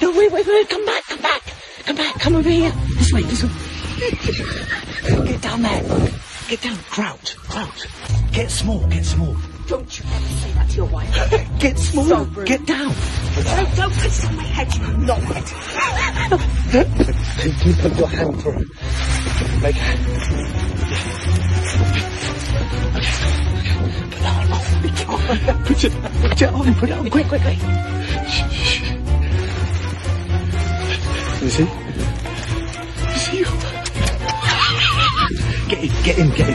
No, wait, wait, wait. Come back, come back. Come back. Come over here. This way, this way. Get down there. Get down. Crouch, crouch. Get small, get small. Don't you ever say that to your wife. Get small. So. Get down. Don't, don't put it on my head, you knobhead. You put your hand through? Make a Put that on. Put it, put it on. Put it on. Quick, quick, quick. You see? You see? Get in, get in, get in.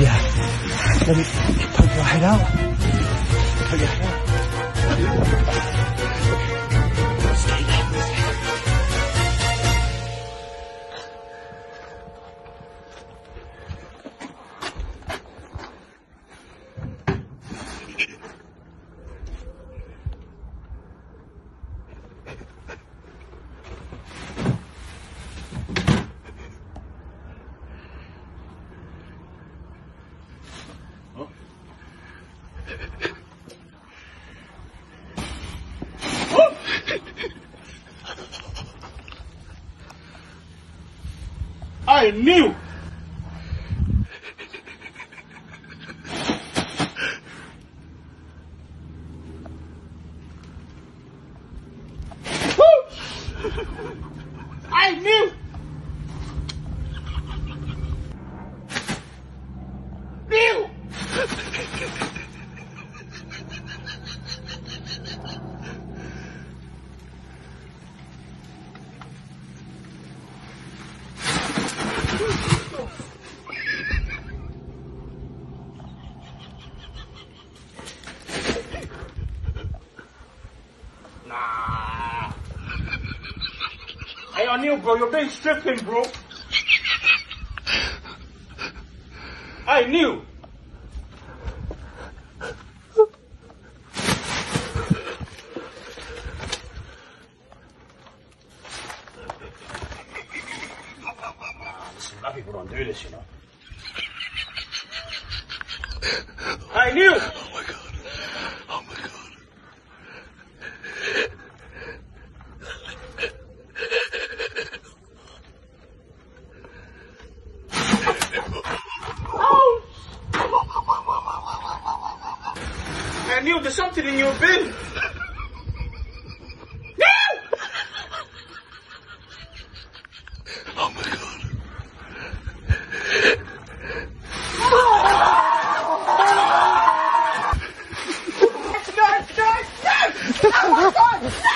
Yeah. Let me poke your head out. I knew. I knew. Knew. Nah. Hey, I knew, bro. You're being stripping, bro. I knew. People don't do this, you know. I knew. Hey, Neil, there's something in your bin. oh my god. no, no, no! Oh my god! No!